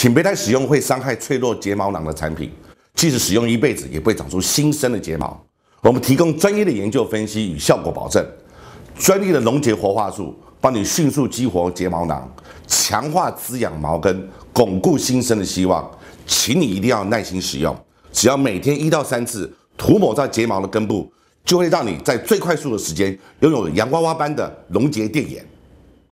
请别太使用会伤害脆弱睫毛囊的产品，即使使用一辈子也不会长出新生的睫毛。我们提供专业的研究分析与效果保证，专利的溶解活化素帮你迅速激活睫毛囊，强化滋养毛根，巩固新生的希望。请你一定要耐心使用，只要每天一到三次涂抹在睫毛的根部，就会让你在最快速的时间拥有洋娃娃般的溶解电眼。